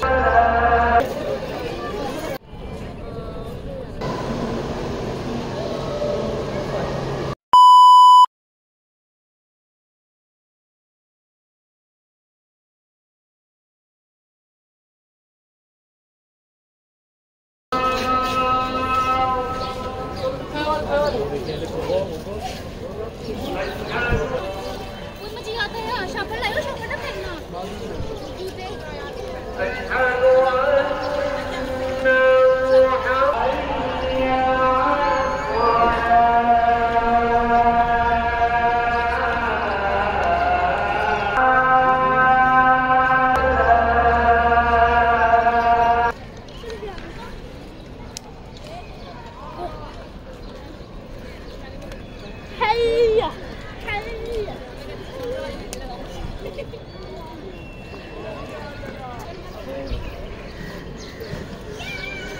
Thank you.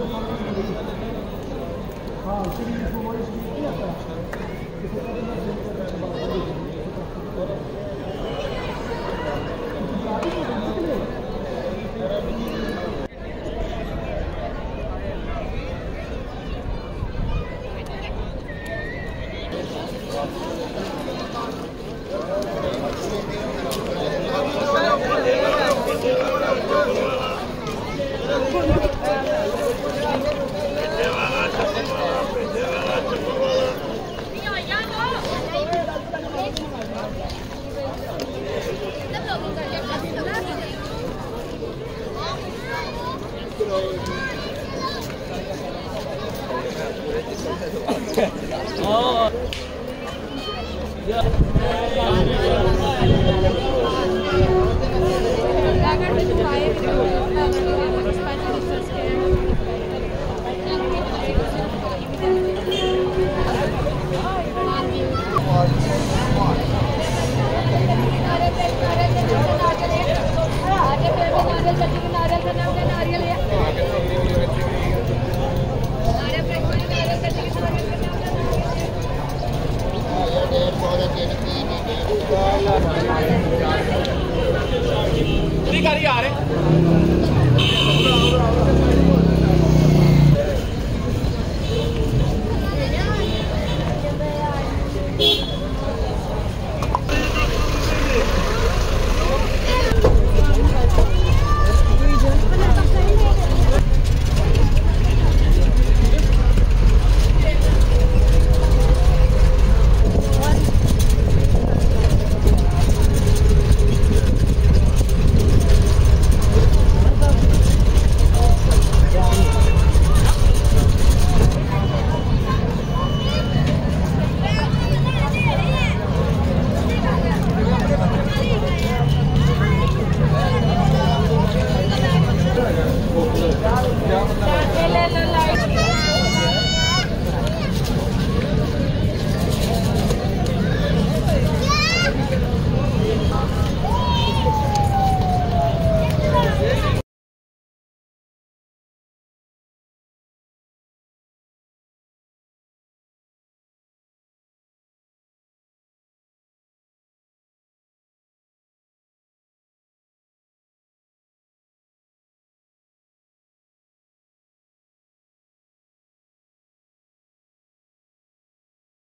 Thank you. oh. नारियल का नारियल का नाम